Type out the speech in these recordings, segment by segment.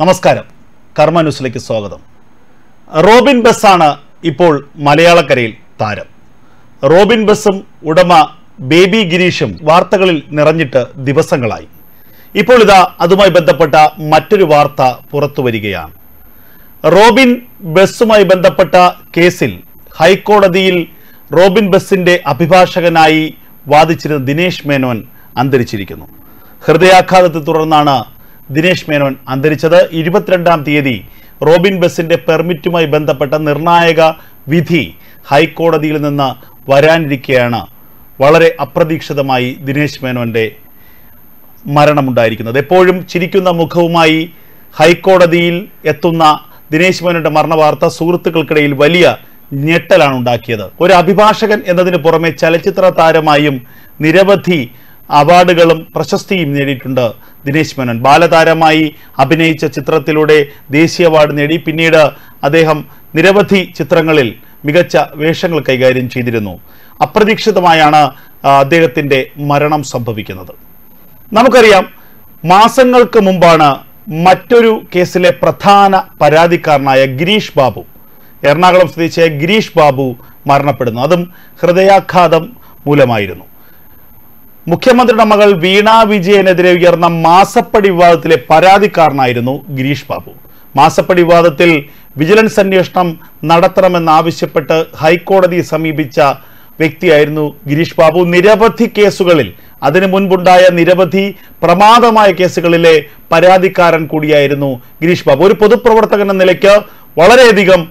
നമസ്കാരം. കർമ്മ ന്യൂസിലേക്ക് സ്വാഗതം. റോബിൻ ബസ്സാണ് ഇപ്പോൾ മലയാളക്കരയിൽ താരം. റോബിൻ ബസ്സും ഉടമ ബേബി ഗിരീഷും വാർത്തകളിൽ നിറഞ്ഞിട്ട് ദിവസങ്ങളായി. ഇപ്പോൾ ഇതാ അതുമായി ബന്ധപ്പെട്ട മറ്റൊരു വാർത്ത പുറത്തു വരികയാണ്. റോബിൻ ബസ്സുമായി ബന്ധപ്പെട്ട കേസിൽ ഹൈക്കോടതിയിൽ റോബിൻ ബസ്സിന്റെ അഭിഭാഷകനായി വാദിച്ചിരുന്ന ദിനേശ് മേനോൻ അന്തരിച്ചിരിക്കുന്നു. ഹൃദയാഘാതത്തെ തുടർന്നാണ് ദിനേശ് മേനോൻ അന്തരിച്ചത് ഇരുപത്തിരണ്ടാം തീയതി. റോബിൻ ബസിന്റെ പെർമിറ്റുമായി ബന്ധപ്പെട്ട നിർണായക വിധി ഹൈക്കോടതിയിൽ നിന്ന് വരാനിരിക്കെയാണ് വളരെ അപ്രതീക്ഷിതമായി ദിനേശ് മേനോന്റെ മരണമുണ്ടായിരിക്കുന്നത്. എപ്പോഴും ചിരിക്കുന്ന മുഖവുമായി ഹൈക്കോടതിയിൽ എത്തുന്ന ദിനേശ് മേനോന്റെ മരണവാർത്ത സുഹൃത്തുക്കൾക്കിടയിൽ വലിയ ഞെട്ടലാണ് ഉണ്ടാക്കിയത്. ഒരു അഭിഭാഷകൻ എന്നതിന് പുറമെ ചലച്ചിത്ര താരമായും നിരവധി അവാർഡുകളും പ്രശസ്തിയും നേടിയിട്ടുണ്ട്. ദിനേശ് മേനോൻ ബാലതാരമായി അഭിനയിച്ച ചിത്രത്തിലൂടെ ദേശീയ അവാർഡ് നേടി. പിന്നീട് അദ്ദേഹം നിരവധി ചിത്രങ്ങളിൽ മികച്ച വേഷങ്ങൾ കൈകാര്യം ചെയ്തിരുന്നു. അപ്രതീക്ഷിതമായാണ് അദ്ദേഹത്തിന്റെ മരണം സംഭവിക്കുന്നത്. നമുക്കറിയാം മാസങ്ങൾക്ക് മുമ്പാണ് മറ്റൊരു കേസിലെ പ്രധാന പരാതിക്കാരനായ ഗിരീഷ് ബാബു എറണാകുളം സ്വദേശിയായ ഗിരീഷ് ബാബു മരണപ്പെടുന്നു. അതും ഹൃദയാഘാതം മൂലമായിരുന്നു. മുഖ്യമന്ത്രിയുടെ മകൾ വീണ വിജയനെതിരെ ഉയർന്ന മാസപ്പടി വിവാദത്തിലെ പരാതിക്കാരനായിരുന്നു ഗിരീഷ് ബാബു. മാസപ്പടി വിവാദത്തിൽ വിജിലൻസ് അന്വേഷണം നടത്തണമെന്നാവശ്യപ്പെട്ട് ഹൈക്കോടതിയെ സമീപിച്ച വ്യക്തിയായിരുന്നു ഗിരീഷ് ബാബു. നിരവധി കേസുകളിൽ അതിനു മുൻപുണ്ടായ നിരവധി പ്രമാദമായ കേസുകളിലെ പരാതിക്കാരൻ കൂടിയായിരുന്നു ഗിരീഷ് ബാബു. ഒരു പൊതുപ്രവർത്തകൻ എന്ന നിലയ്ക്ക് വളരെയധികം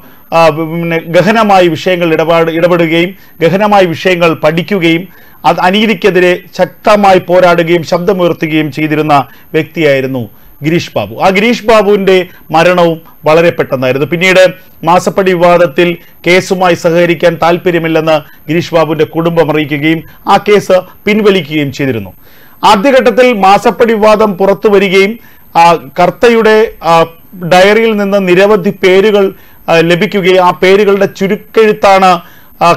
പിന്നെ ഗഹനമായി വിഷയങ്ങൾ ഇടപാട് ഇടപെടുകയും ഗഹനമായി വിഷയങ്ങൾ പഠിക്കുകയും അത് അനീതിക്കെതിരെ ശക്തമായി പോരാടുകയും ശബ്ദമുയർത്തുകയും ചെയ്തിരുന്ന വ്യക്തിയായിരുന്നു ഗിരീഷ് ബാബു. ആ ഗിരീഷ് ബാബുവിന്റെ മരണവും വളരെ പെട്ടെന്നായിരുന്നു. പിന്നീട് മാസപ്പടി വിവാദത്തിൽ കേസുമായി സഹകരിക്കാൻ താല്പര്യമില്ലെന്ന് ഗിരീഷ് ബാബുവിന്റെ കുടുംബം അറിയിക്കുകയും ആ കേസ് പിൻവലിക്കുകയും ചെയ്തിരുന്നു. ആദ്യഘട്ടത്തിൽ മാസപ്പടി വിവാദം പുറത്തു വരികയും കർത്തയുടെ ഡയറിയിൽ നിന്ന് നിരവധി പേരുകൾ ലഭിക്കുകയും ആ പേരുകളുടെ ചുരുക്കെഴുത്താണ്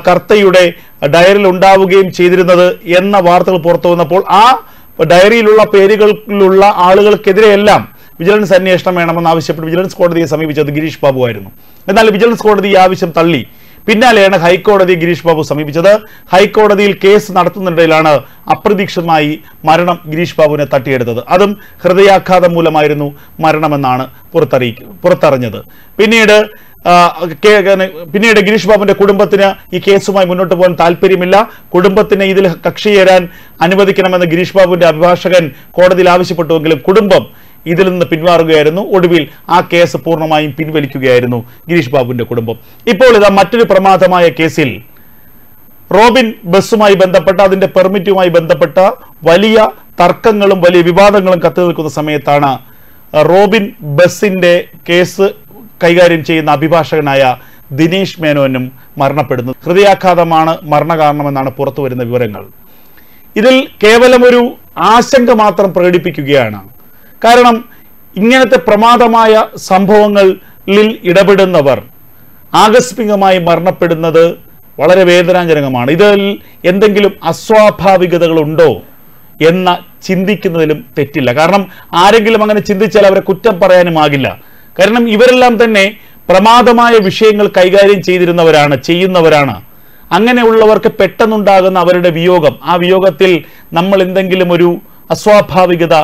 കർത്തയുടെ ഡയറിയിൽ ഉണ്ടാവുകയും ചെയ്തിരുന്നത് എന്ന വാർത്തകൾ പുറത്തു വന്നപ്പോൾ ആ ഡയറിയിലുള്ള പേരുകളിലുള്ള ആളുകൾക്കെതിരെയെല്ലാം വിജിലൻസ് അന്വേഷണം വേണമെന്ന് ആവശ്യപ്പെട്ട് വിജിലൻസ് കോടതിയെ സമീപിച്ചത് ഗിരീഷ് ബാബു ആയിരുന്നു. എന്നാൽ വിജിലൻസ് കോടതി ഈ ആവശ്യം തള്ളി. പിന്നാലെയാണ് ഹൈക്കോടതി ഗിരീഷ് ബാബു സമീപിച്ചത്. ഹൈക്കോടതിയിൽ കേസ് നടത്തുന്നതിനിടയിലാണ് അപ്രതീക്ഷിതമായി മരണം ഗിരീഷ് ബാബുവിനെ തട്ടിയെടുത്തത്. അതും ഹൃദയാഘാതം മൂലമായിരുന്നു മരണമെന്നാണ് പുറത്തറിയി പുറത്തറിഞ്ഞത്. പിന്നീട് പിന്നീട് ഗിരീഷ് ബാബുവിന്റെ കുടുംബത്തിന് ഈ കേസുമായി മുന്നോട്ട് പോകാൻ താല്പര്യമില്ല. കുടുംബത്തിന് ഇതിൽ കക്ഷി ചേരാൻ അനുവദിക്കണമെന്ന് ഗിരീഷ് ബാബുവിന്റെ അഭിഭാഷകൻ കോടതിയിൽ ആവശ്യപ്പെട്ടുവെങ്കിലും കുടുംബം ഇതിൽ നിന്ന് പിന്മാറുകയായിരുന്നു ഒടുവിൽ ആ കേസ് പൂർണമായും പിൻവലിക്കുകയായിരുന്നു ഗിരീഷ് ബാബുവിന്റെ കുടുംബം. ഇപ്പോൾ ഇതാ മറ്റൊരു പ്രമാദമായ കേസിൽ റോബിൻ ബസ്സുമായി ബന്ധപ്പെട്ട അതിന്റെ പെർമിറ്റുമായി ബന്ധപ്പെട്ട വലിയ തർക്കങ്ങളും വലിയ വിവാദങ്ങളും കത്തി നിൽക്കുന്ന സമയത്താണ് റോബിൻ ബസ്സിന്റെ കേസ് കൈകാര്യം ചെയ്യുന്ന അഭിഭാഷകനായ ദിനേശ് മേനോനും മരണപ്പെടുന്നു ഹൃദയാഘാതമാണ് മരണകാരണമെന്നാണ് പുറത്തു വരുന്ന വിവരങ്ങൾ. ഇതിൽ കേവലം ഒരു ആശങ്ക മാത്രം പ്രകടിപ്പിക്കുകയാണ്. കാരണം ഇങ്ങനത്തെ പ്രമാദമായ സംഭവങ്ങളിൽ ഇടപെടുന്നവർ ആകസ്മികമായി മരണപ്പെടുന്നത് വളരെ വേദനാജനകമാണ്. ഇതിൽ എന്തെങ്കിലും അസ്വാഭാവികതകളുണ്ടോ എന്ന ചിന്തിക്കുന്നതിലും തെറ്റില്ല. കാരണം ആരെങ്കിലും അങ്ങനെ ചിന്തിച്ചാൽ അവരെ കുറ്റം പറയാനുമാകില്ല കാരണം ഇവരെല്ലാം തന്നെ പ്രമാദമായ വിഷയങ്ങൾ കൈകാര്യം ചെയ്തിരുന്നവരാണ് ചെയ്യുന്നവരാണ്. അങ്ങനെയുള്ളവർക്ക് പെട്ടെന്നുണ്ടാകുന്ന അവരുടെ വിയോഗം. ആ വിയോഗത്തിൽ നമ്മൾ എന്തെങ്കിലും ഒരു അസ്വാഭാവികത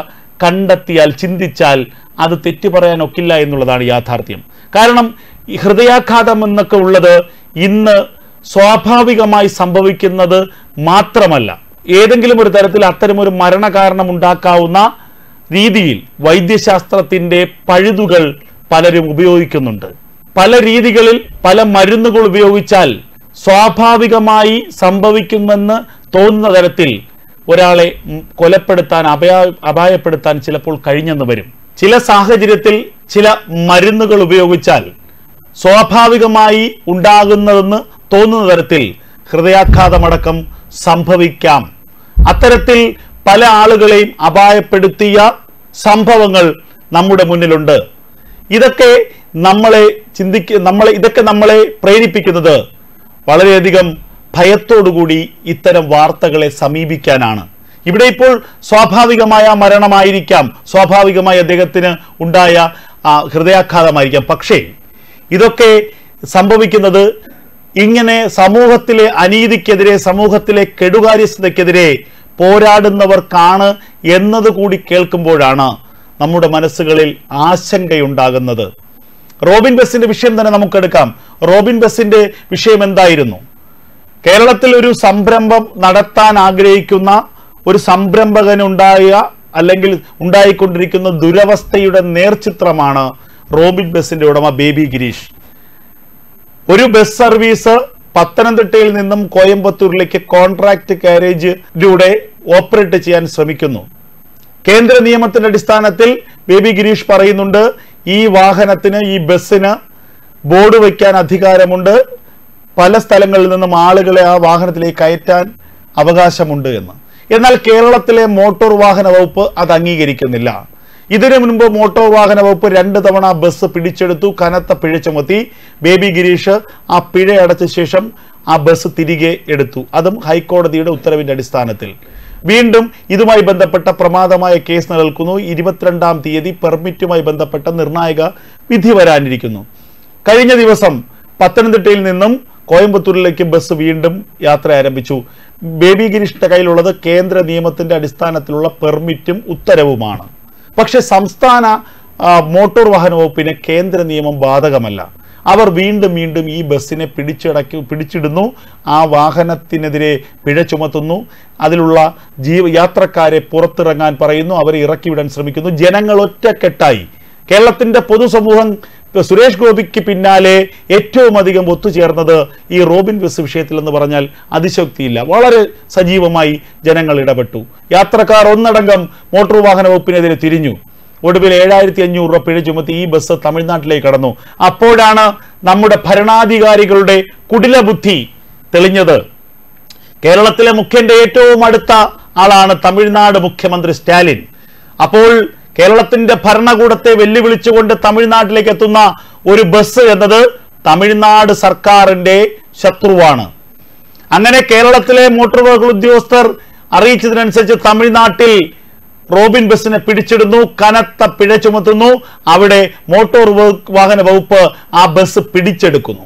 കണ്ടെത്തിയാൽ ചിന്തിച്ചാൽ അത് തെറ്റു പറയാനൊക്കില്ല എന്നുള്ളതാണ് യാഥാർത്ഥ്യം. കാരണം ഹൃദയാഘാതം എന്നൊക്കെ ഉള്ളത് ഇന്ന് സ്വാഭാവികമായി സംഭവിക്കുന്നത് മാത്രമല്ല. ഏതെങ്കിലും ഒരു തരത്തിൽ അത്തരമൊരു മരണകാരണം ഉണ്ടാക്കാവുന്ന രീതിയിൽ വൈദ്യശാസ്ത്രത്തിന്റെ പഴുതുകൾ പലരും ഉപയോഗിക്കുന്നുണ്ട്. പല രീതികളിൽ പല മരുന്നുകൾ ഉപയോഗിച്ചാൽ സ്വാഭാവികമായി സംഭവിക്കുമെന്ന് തോന്നുന്ന തരത്തിൽ ഒരാളെ കൊലപ്പെടുത്താൻ അപയ അപായപ്പെടുത്താൻ ചിലപ്പോൾ കഴിഞ്ഞെന്ന് വരും. ചില സാഹചര്യത്തിൽ ചില മരുന്നുകൾ ഉപയോഗിച്ചാൽ സ്വാഭാവികമായി ഉണ്ടാകുന്നതെന്ന് തോന്നുന്ന തരത്തിൽ ഹൃദയാഘാതമടക്കം സംഭവിക്കാം. അത്തരത്തിൽ പല ആളുകളെയും അപായപ്പെടുത്തിയ സംഭവങ്ങൾ നമ്മുടെ മുന്നിലുണ്ട്. ഇതൊക്കെ നമ്മളെ ചിന്തിക്ക നമ്മളെ ഇതൊക്കെ നമ്മളെ പ്രേരിപ്പിക്കുന്നത് വളരെയധികം ഭയത്തോടുകൂടി ഇത്തരം വാർത്തകളെ സമീപിക്കാനാണ്. ഇവിടെ ഇപ്പോൾ സ്വാഭാവികമായ മരണമായിരിക്കാം. സ്വാഭാവികമായി അദ്ദേഹത്തിന് ഉണ്ടായ ഹൃദയാഘാതമായിരിക്കാം. പക്ഷേ ഇതൊക്കെ സംഭവിക്കുന്നത് ഇങ്ങനെ സമൂഹത്തിലെ അനീതിക്കെതിരെ സമൂഹത്തിലെ കെടുകാര്യസ്ഥതയ്ക്കെതിരെ പോരാടുന്നവർക്കാണ് എന്നതുകൂടി കേൾക്കുമ്പോഴാണ് നമ്മുടെ മനസ്സുകളിൽ ആശങ്കയുണ്ടാകുന്നത്. റോബിൻ ബസിന്റെ വിഷയം തന്നെ നമുക്കെടുക്കാം. റോബിൻ ബസിന്റെ വിഷയം എന്തായിരുന്നു? കേരളത്തിൽ ഒരു സംരംഭം നടത്താൻ ആഗ്രഹിക്കുന്ന ഒരു സംരംഭകനുണ്ടായ അല്ലെങ്കിൽ ഉണ്ടായിക്കൊണ്ടിരിക്കുന്ന ദുരവസ്ഥയുടെ നേർചിത്രമാണ് റോബിൻ ബസിന്റെ ഉടമ ബേബി ഗിരീഷ്. ഒരു ബസ് സർവീസ് പത്തനംതിട്ടയിൽ നിന്നും കോയമ്പത്തൂരിലേക്ക് കോൺട്രാക്ട് കാരേജിലൂടെ ഓപ്പറേറ്റ് ചെയ്യാൻ ശ്രമിക്കുന്നു. കേന്ദ്ര നിയമത്തിന്റെ അടിസ്ഥാനത്തിൽ ബേബി ഗിരീഷ് പറയുന്നുണ്ട് ഈ വാഹനത്തിന് ഈ ബസ്സിന് ബോർഡ് വയ്ക്കാൻ അധികാരമുണ്ട്. പല സ്ഥലങ്ങളിൽ നിന്നും ആളുകളെ ആ വാഹനത്തിലേക്ക് കയറ്റാൻ അവകാശമുണ്ട് എന്ന്. എന്നാൽ കേരളത്തിലെ മോട്ടോർ വാഹന വകുപ്പ് അത് അംഗീകരിക്കുന്നില്ല. ഇതിനു മുൻപ് മോട്ടോർ വാഹന വകുപ്പ് രണ്ട് തവണ ബസ് പിടിച്ചെടുത്തു കനത്ത പിഴ ചുമത്തി. ബേബി ഗിരീഷ് ആ പിഴ അടച്ച ശേഷം ആ ബസ് തിരികെ എടുത്തു. അതും ഹൈക്കോടതിയുടെ ഉത്തരവിന്റെ അടിസ്ഥാനത്തിൽ. വീണ്ടും ഇതുമായി ബന്ധപ്പെട്ട പ്രമാദമായ കേസ് നിലനിൽക്കുന്നു. ഇരുപത്തിരണ്ടാം തീയതി പെർമിറ്റുമായി ബന്ധപ്പെട്ട നിർണായക വിധി വരാനിരിക്കുന്നു. കഴിഞ്ഞ ദിവസം പത്തനംതിട്ടയിൽ നിന്നും കോയമ്പത്തൂരിലേക്ക് ബസ് വീണ്ടും യാത്ര ആരംഭിച്ചു. ബേബി ഗിരീഷിന്റെ കയ്യിലുള്ളത് കേന്ദ്ര നിയമത്തിന്റെ അടിസ്ഥാനത്തിലുള്ള പെർമിറ്റും ഉത്തരവുമാണ്. പക്ഷെ സംസ്ഥാന മോട്ടോർ വാഹന വകുപ്പിന് കേന്ദ്ര നിയമം ബാധകമല്ല. അവർ വീണ്ടും വീണ്ടും ഈ ബസ്സിനെ പിടിച്ചടക്കി പിടിച്ചിടുന്നു. ആ വാഹനത്തിനെതിരെ പിഴ ചുമത്തുന്നു. അതിലുള്ള ജീവ യാത്രക്കാരെ പുറത്തിറങ്ങാൻ പറയുന്നു. അവരെ ഇറക്കിവിടാൻ ശ്രമിക്കുന്നു. ജനങ്ങൾ ഒറ്റക്കെട്ടായി. കേരളത്തിന്റെ പൊതുസമൂഹം സുരേഷ് ഗോപിക്ക് പിന്നാലെ ഏറ്റവും അധികം ഒത്തുചേർന്നത് ഈ റോബിൻ ബസ് വിഷയത്തിൽ എന്ന് പറഞ്ഞാൽ അതിശക്തിയില്ല. വളരെ സജീവമായി ജനങ്ങൾ ഇടപെട്ടു. യാത്രക്കാർ ഒന്നടങ്കം മോട്ടോർ വാഹന വകുപ്പിനെതിരെ തിരിഞ്ഞു. ഒടുവിൽ ഏഴായിരത്തി അഞ്ഞൂറ് രൂപ പിഴ ചുമത്തി ഈ ബസ് തമിഴ്നാട്ടിലേക്ക് കടന്നു. അപ്പോഴാണ് നമ്മുടെ ഭരണാധികാരികളുടെ കുടില ബുദ്ധി തെളിഞ്ഞത്. കേരളത്തിലെ മുഖ്യന്റെ ഏറ്റവും അടുത്ത ആളാണ് തമിഴ്നാട് മുഖ്യമന്ത്രി സ്റ്റാലിൻ. അപ്പോൾ കേരളത്തിന്റെ ഭരണകൂടത്തെ വെല്ലുവിളിച്ചുകൊണ്ട് തമിഴ്നാട്ടിലേക്ക് എത്തുന്ന ഒരു ബസ് എന്നത് തമിഴ്നാട് സർക്കാരിന്റെ ശത്രുവാണ്. അങ്ങനെ കേരളത്തിലെ മോട്ടോർ വെഹിക്കിൾ ഉദ്യോഗസ്ഥർ അറിയിച്ചതിനനുസരിച്ച് തമിഴ്നാട്ടിൽ റോബിൻ ബസ്സിനെ പിടിച്ചിടുന്നു കനത്ത പിഴ ചുമത്തുന്നു. അവിടെ മോട്ടോർ വാഹന വകുപ്പ് ആ ബസ് പിടിച്ചെടുക്കുന്നു.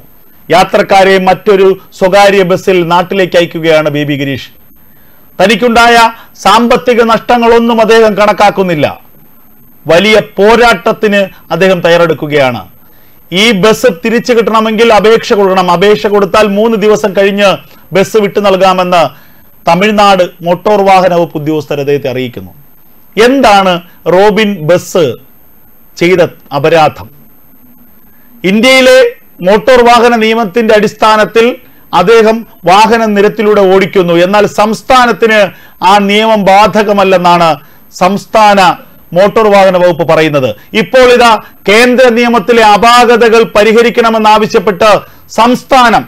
യാത്രക്കാരെ മറ്റൊരു സ്വകാര്യ ബസ്സിൽ നാട്ടിലേക്ക് അയക്കുകയാണ് ബി ഗിരീഷ്. തനിക്കുണ്ടായ സാമ്പത്തിക നഷ്ടങ്ങളൊന്നും അദ്ദേഹം കണക്കാക്കുന്നില്ല. വലിയ പോരാട്ടത്തിന് അദ്ദേഹം തയ്യാറെടുക്കുകയാണ്. ഈ ബസ് തിരിച്ചു കിട്ടണമെങ്കിൽ അപേക്ഷ കൊടുക്കണം. അപേക്ഷ കൊടുത്താൽ മൂന്ന് ദിവസം കഴിഞ്ഞ് ബസ് വിട്ടു നൽകാമെന്ന് തമിഴ്നാട് മോട്ടോർ വാഹന വകുപ്പ് ഉദ്യോഗസ്ഥർ അദ്ദേഹത്തെ അറിയിക്കുന്നു. എന്താണ് റോബിൻ ബസ് ചെയ്ത അപരാധം? ഇന്ത്യയിലെ മോട്ടോർ വാഹന നിയമത്തിന്റെ അടിസ്ഥാനത്തിൽ അദ്ദേഹം വാഹന നിരത്തിലൂടെ ഓടിക്കുന്നു. എന്നാൽ സംസ്ഥാനത്തിന് ആ നിയമം ബാധകമല്ലെന്നാണ് സംസ്ഥാന മോട്ടോർ വാഹന വകുപ്പ് പറയുന്നത്. ഇപ്പോൾ ഇതാ കേന്ദ്ര നിയമത്തിലെ അപാകതകൾ പരിഹരിക്കണമെന്നാവശ്യപ്പെട്ട് സംസ്ഥാനം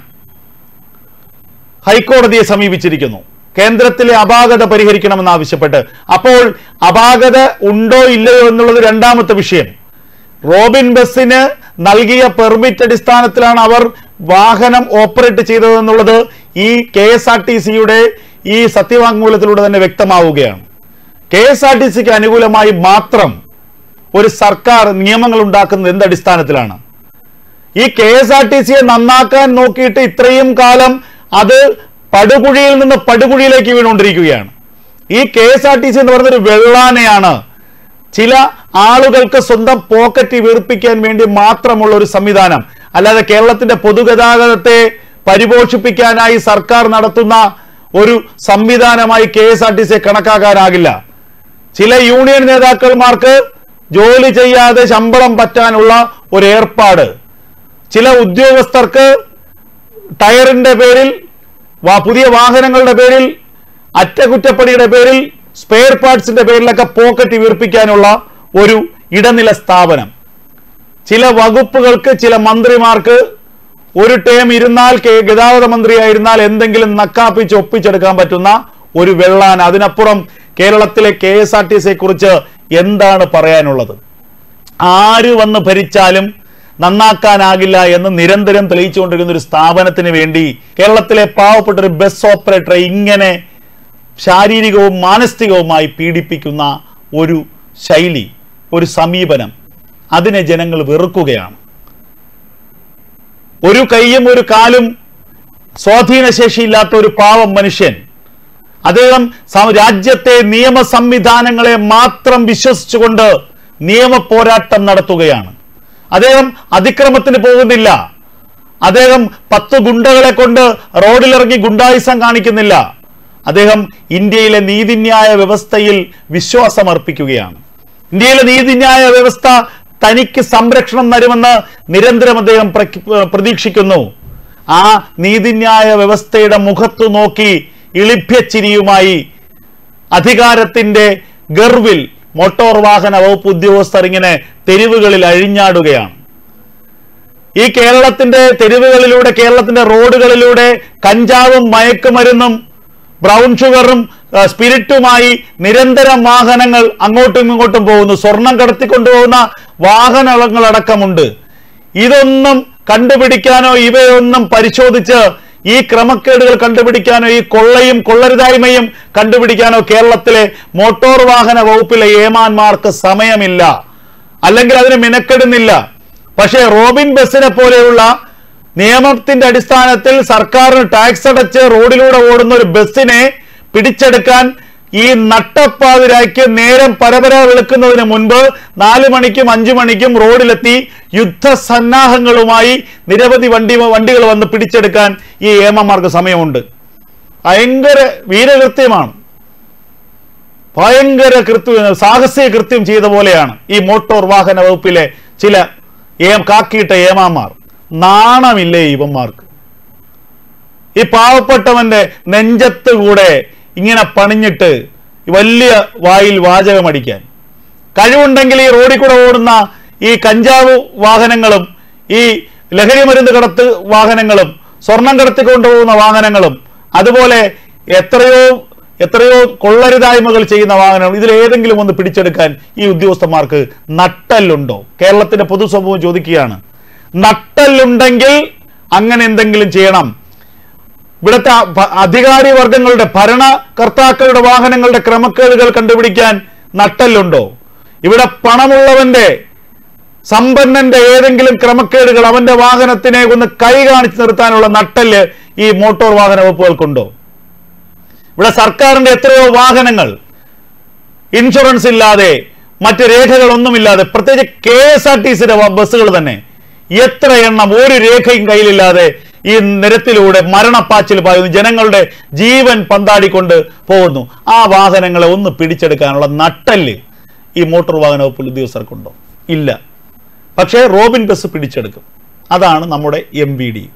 ഹൈക്കോടതിയെ സമീപിച്ചിരിക്കുന്നു. കേന്ദ്രത്തിലെ അപാകത പരിഹരിക്കണമെന്നാവശ്യപ്പെട്ട് അപ്പോൾ അപാകത ഉണ്ടോ ഇല്ലയോ എന്നുള്ളത് രണ്ടാമത്തെ വിഷയം. റോബിൻ ബസ്സിന് നൽകിയ പെർമിറ്റ് അടിസ്ഥാനത്തിലാണ് അവർ വാഹനം ഓപ്പറേറ്റ് ചെയ്തതെന്നുള്ളത് ഈ കെ എസ് ആർ ടി സിയുടെ ഈ സത്യവാങ്മൂലത്തിലൂടെ തന്നെ വ്യക്തമാവുകയാണ്. കെ എസ് ആർ ടി സിക്ക് അനുകൂലമായി മാത്രം ഒരു സർക്കാർ നിയമങ്ങൾ ഉണ്ടാക്കുന്നത് എന്ത് അടിസ്ഥാനത്തിലാണ്? ഈ കെ എസ് ആർ ടി സിയെ നന്നാക്കാൻ നോക്കിയിട്ട് ഇത്രയും കാലം അത് പടുകുഴിയിൽ നിന്ന് പടുകുഴിയിലേക്ക് വീണുകൊണ്ടിരിക്കുകയാണ്. ഈ K S R T C എന്ന് പറയുന്നത് ഒരു വെള്ളാനയാണ്. ചില ആളുകൾക്ക് സ്വന്തം പോക്കറ്റ് വീർപ്പിക്കാൻ വേണ്ടി മാത്രമുള്ള ഒരു സംവിധാനം. അല്ലാതെ കേരളത്തിന്റെ പൊതുഗതാഗതത്തെ പരിപോഷിപ്പിക്കാനായി സർക്കാർ നടത്തുന്ന ഒരു സംവിധാനമായി കെ എസ് ആർ ടി സിയെ കണക്കാക്കാനാകില്ല. ചില യൂണിയൻ നേതാക്കന്മാർക്ക് ജോലി ചെയ്യാതെ ശമ്പളം പറ്റാനുള്ള ഒരു ഏർപ്പാട് ചില ഉദ്യോഗസ്ഥർക്ക് ടയറിന്റെ പേരിൽ പുതിയ വാഹനങ്ങളുടെ പേരിൽ അറ്റകുറ്റപ്പണിയുടെ പേരിൽ സ്പെയർ പാർട്സിന്റെ പേരിലൊക്കെ പോക്കറ്റ് വീർപ്പിക്കാനുള്ള ഒരു ഇടനില സ്ഥാപനം. ചില വകുപ്പുകൾക്ക് ചില മന്ത്രിമാർക്ക് ഒരു ടേം ഇരുന്നാൽ ഗതാഗത മന്ത്രിയായിരുന്നാൽ എന്തെങ്കിലും നക്കാപ്പിച്ച് ഒപ്പിച്ചെടുക്കാൻ പറ്റുന്ന ഒരു വെള്ളാൻ അതിനപ്പുറം കേരളത്തിലെ കെ എസ് ആർ ടി സിയെ കുറിച്ച് എന്താണ് പറയാനുള്ളത്? ആര് വന്ന് ഭരിച്ചാലും നന്നാക്കാനാകില്ല എന്ന് നിരന്തരം തെളിയിച്ചുകൊണ്ടിരിക്കുന്ന ഒരു സ്ഥാപനത്തിന് വേണ്ടി കേരളത്തിലെ പാവപ്പെട്ട ഒരു ബസ് ഓപ്പറേറ്ററെ ഇങ്ങനെ ശാരീരികവും മാനസികവുമായി പീഡിപ്പിക്കുന്ന ഒരു ശൈലി ഒരു സമീപനം അതിനെ ജനങ്ങൾ വെറുക്കുകയാണ്. ഒരു കൈയും ഒരു കാലും സ്വാധീനശേഷിയില്ലാത്ത ഒരു പാവം മനുഷ്യൻ അദ്ദേഹം രാജ്യത്തെ നിയമ സംവിധാനങ്ങളെ മാത്രം വിശ്വസിച്ചുകൊണ്ട് നിയമ പോരാട്ടം നടത്തുകയാണ്. അദ്ദേഹം അതിക്രമത്തിന് പോകുന്നില്ല. അദ്ദേഹം പത്ത് ഗുണ്ടകളെ കൊണ്ട് റോഡിലിറങ്ങി ഗുണ്ടായുസം കാണിക്കുന്നില്ല. അദ്ദേഹം ഇന്ത്യയിലെ നീതിന്യായ വ്യവസ്ഥയിൽ വിശ്വാസമർപ്പിക്കുകയാണ്. ഇന്ത്യയിലെ നീതിന്യായ വ്യവസ്ഥ തനിക്ക് സംരക്ഷണം തരുമെന്ന് നിരന്തരം അദ്ദേഹം പ്രതീക്ഷിക്കുന്നു. ആ നീതിന്യായ വ്യവസ്ഥയുടെ മുഖത്തു നോക്കി ഇളിഭ്യച്ചിരിയുമായി അധികാരത്തിന്റെ ഗർവിൽ മോട്ടോർ വാഹന വകുപ്പ് ഉദ്യോഗസ്ഥർ ഇങ്ങനെ തെരുവുകളിൽ അഴിഞ്ഞാടുകയാണ്. ഈ കേരളത്തിന്റെ തെരുവുകളിലൂടെ കേരളത്തിന്റെ റോഡുകളിലൂടെ കഞ്ചാവും മയക്കുമരുന്നും ബ്രൗൺ ഷുഗറും സ്പിരിറ്റുമായി നിരന്തരം വാഹനങ്ങൾ അങ്ങോട്ടും ഇങ്ങോട്ടും പോകുന്നു. സ്വർണം കടത്തിക്കൊണ്ടുപോകുന്ന വാഹനങ്ങളടക്കമുണ്ട് ഇതൊന്നും കണ്ടുപിടിക്കാനോ ഇവയൊന്നും പരിശോധിച്ച് ഈ ക്രമക്കേടുകൾ കണ്ടുപിടിക്കാനോ ഈ കൊള്ളയും കൊള്ളരുതായ്മയും കണ്ടുപിടിക്കാനോ കേരളത്തിലെ മോട്ടോർ വാഹന വകുപ്പിലെ ഏമാന്മാർക്ക് സമയമില്ല. അല്ലെങ്കിൽ അതിന് മിനക്കെടുന്നില്ല. പക്ഷേ റോബിൻ ബസ്സിനെ പോലെയുള്ള നിയമത്തിന്റെ അടിസ്ഥാനത്തിൽ സർക്കാരിന് ടാക്സ് അടച്ച് റോഡിലൂടെ ഓടുന്ന ഒരു ബസ്സിനെ പിടിച്ചെടുക്കാൻ ഈ നട്ടപ്പാതിരായ്ക്ക് നേരം പരപര വിളിക്കുന്നതിന് മുൻപ് നാല് മണിക്കും അഞ്ചു മണിക്കും റോഡിലെത്തി യുദ്ധസന്നാഹങ്ങളുമായി നിരവധി വണ്ടി വണ്ടികൾ വന്ന് പിടിച്ചെടുക്കാൻ ഈ ഏമന്മാർക്ക് സമയമുണ്ട്. ഭയങ്കര വീരകൃത്യമാണ്. ഭയങ്കര കൃത്യം സാഹസിക കൃത്യം ചെയ്ത പോലെയാണ് ഈ മോട്ടോർ വാഹന വകുപ്പിലെ ചില ഏം കാക്കിയിട്ട ഏമാമാർ നാണമില്ലേ ഇവന്മാർക്ക്? ഈ പാവപ്പെട്ടവന്റെ നെഞ്ചത്ത് കൂടെ ഇങ്ങനെ പണിഞ്ഞിട്ട് വലിയ വായിൽ വാചകമടിക്കാൻ. കഴിവുണ്ടെങ്കിൽ ഈ റോഡിൽ കൂടെ ഓടുന്ന ഈ കഞ്ചാവ് വാഹനങ്ങളും ഈ ലഹരി മരുന്ന് കടത്ത് വാഹനങ്ങളും സ്വർണം കടത്തിക്കൊണ്ടുപോകുന്ന വാഹനങ്ങളും അതുപോലെ എത്രയോ എത്രയോ കൊള്ളരുതായ്മകൾ ചെയ്യുന്ന വാഹനങ്ങൾ ഇതിൽ ഏതെങ്കിലും ഒന്ന് പിടിച്ചെടുക്കാൻ ഈ ഉദ്യോഗസ്ഥന്മാർക്ക് നട്ടല്ലുണ്ടോ? കേരളത്തിന്റെ പൊതുസമൂഹം ചോദിക്കുകയാണ്. നട്ടല്ലുണ്ടെങ്കിൽ അങ്ങനെ എന്തെങ്കിലും ചെയ്യണം. ഇവിടുത്തെ അധികാരി വർഗങ്ങളുടെ ഭരണകർത്താക്കളുടെ വാഹനങ്ങളുടെ ക്രമക്കേടുകൾ കണ്ടുപിടിക്കാൻ നട്ടല്ലുണ്ടോ? ഇവിടെ പണമുള്ളവന്റെ സമ്പന്നന്റെ ഏതെങ്കിലും ക്രമക്കേടുകൾ അവന്റെ വാഹനത്തിനെ ഒന്ന് കൈ കാണിച്ചു നിർത്താനുള്ള നട്ടൽ ഈ മോട്ടോർ വാഹന വകുപ്പുകൾക്കുണ്ടോ? ഇവിടെ സർക്കാരിന്റെ എത്രയോ വാഹനങ്ങൾ ഇൻഷുറൻസ് ഇല്ലാതെ മറ്റ് രേഖകളൊന്നുമില്ലാതെ പ്രത്യേകിച്ച് കെ എസ് ആർ ടി സിയുടെ ബസ്സുകൾ തന്നെ എത്ര എണ്ണം ഒരു രേഖയും കയ്യിലില്ലാതെ ഈ നിരത്തിലൂടെ മരണപ്പാച്ചിൽ പായുന്നു ജനങ്ങളുടെ ജീവൻ പന്താടിക്കൊണ്ട് പോകുന്നു. ആ വാഹനങ്ങളെ ഒന്ന് പിടിച്ചെടുക്കാനുള്ള നട്ടൽ ഈ മോട്ടോർ വാഹന വകുപ്പിൽ ഉദ്യോഗസ്ഥർക്കുണ്ടോ? ഇല്ല. പക്ഷേ റോബിൻ ബസ് പിടിച്ചെടുക്കും. അതാണ് നമ്മുടെ എം വി ഡി